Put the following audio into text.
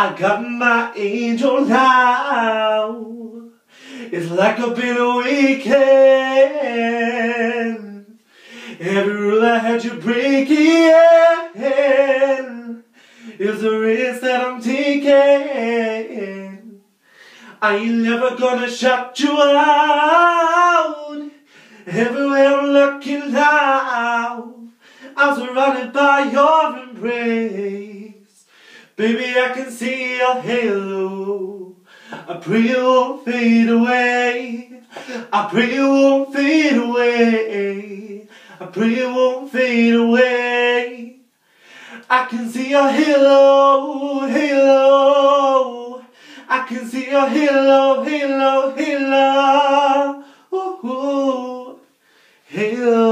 I got my angel now. It's like I've been a weekend. Every rule I had you breaking is the risk that I'm taking. I ain't never gonna shut you out. Everywhere I'm looking now, I'm surrounded by your embrace. Baby, I can see your halo. I pray it won't fade away. I pray it won't fade away. I pray it won't fade away. I can see your halo, halo. I can see your halo, halo, halo. Ooh, halo.